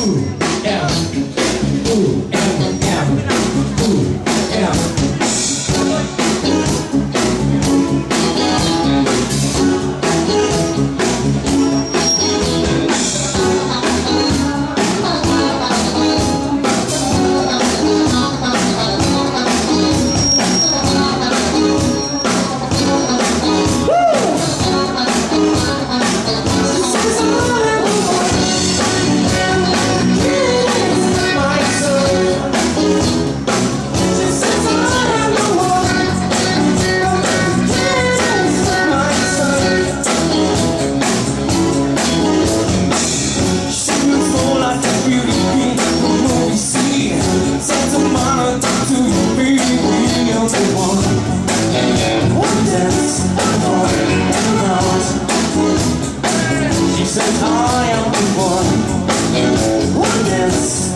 Ooh. Ok, muito obrigado.